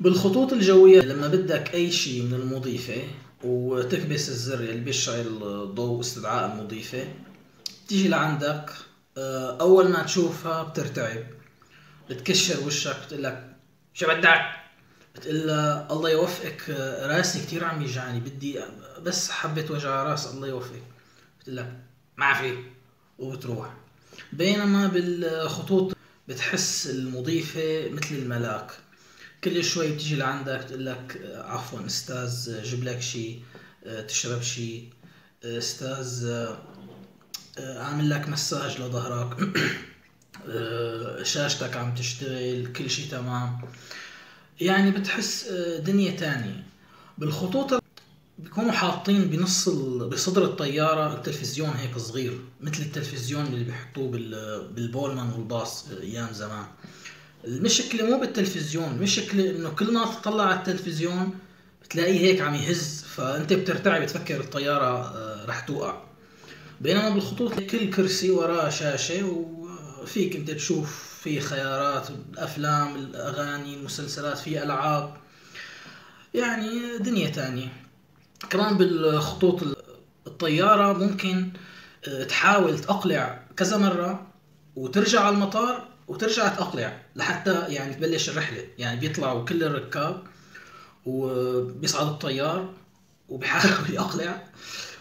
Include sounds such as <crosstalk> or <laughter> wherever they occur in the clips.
بالخطوط الجوية لما بدك أي شيء من المضيفة وتكبس الزر اللي بيشعل ضوء استدعاء المضيفة تيجي لعندك آه، أول ما تشوفها بترتعب. بتكشر وشك بتقول لك شو بدك؟ بتقول الله يوفقك آه، راسي كثير عم يجعني بدي بس حبة وجع راس الله يوفقك. بتقول لك ما في وبتروح. بينما بالخطوط بتحس المضيفة مثل الملاك. كل شوي بتيجي لعندك تقول لك عفوا أستاذ جيب لك شيء تشرب شيء أستاذ أعمل لك مساج لظهرك <clears throat> شاشتك عم تشتغل كل شيء تمام. يعني بتحس دنيا تانية. بالخطوط بيكونوا حاطين بنص بصدر الطيارة التلفزيون هيك صغير مثل التلفزيون اللي بيحطوه بالبولمان والباص أيام زمان. المشكلة مو بالتلفزيون المشكلة إنه كل ما تطلع على التلفزيون بتلاقيه هيك عم يهز فأنت بترتعب بتفكر الطيارة آه، رح توقع. بينما بالخطوط كل كرسي وراه شاشة وفيك أنت تشوف في خيارات الأفلام الأغاني المسلسلات في ألعاب. يعني دنيا تانية. كمان بالخطوط الطيارة ممكن آه، تحاول تقلع كذا مرة وترجع على المطار وترجع تقلع لحتى يعني تبلش الرحلة. يعني بيطلعوا كل الركاب وبيصعد الطيار وبيحاول <laughs> يقلع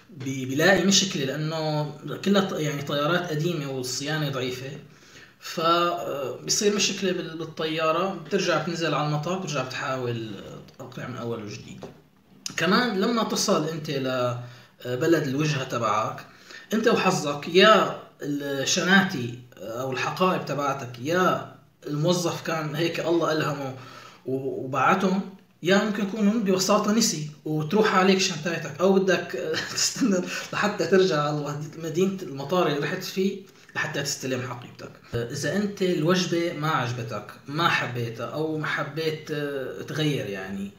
بيلاقي مشكلة لأنه كلها يعني طيارات قديمة والصيانة ضعيفة. فبصير مشكلة بالطيارة. بترجع بتنزل على المطار بترجع بتحاول تقلع من أول وجديد. كمان لما تصل أنت لبلد الوجهة تبعك أنت وحظك يا الشناتي أو الحقائب تبعتك يا الموظف كان هيك الله ألهمه وبعتهم يا ممكن يكون ببساطه نسي وتروح عليك شنطتك أو بدك <laughs> تستنى لحتى ترجع على مدينه المطار اللي رحت فيه لحتى تستلم حقيبتك. إذا أنت الوجبة ما عجبتك ما حبيتها أو ما حبيت تغير يعني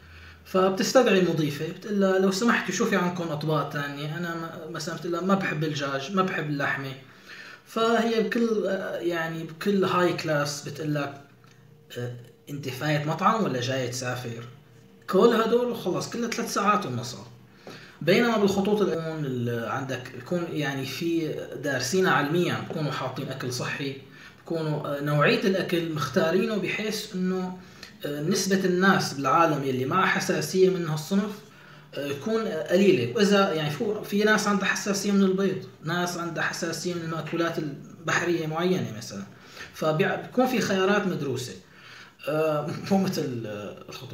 فبتستدعي المضيفة بتقول لها لو سمحتي شوفي عندكم أطباق ثانية أنا مثلا بتقول لها ما بحب الدجاج ما بحب اللحمة. فهي بكل يعني بكل high class بتقول لك آه، انت فايت مطعم ولا جاي تسافر؟ كل هدول خلص كلها ثلاث ساعات ونصها بينما بالخطوط اللي عندك بيكون يعني في دارسين علميا بيكونوا حاطين أكل صحي بيكونوا آه، نوعية الأكل مختارينه بحيث إنه آه، نسبة الناس بالعالم يلي معها حساسية من هالصنف تكون قليلة. وإذا يعني في ناس عندها حساسية من البيض ناس عندها حساسية من المأكولات البحرية معينة مثلا. فبيكون في خيارات مدروسة. آه، مو مثل الخطوط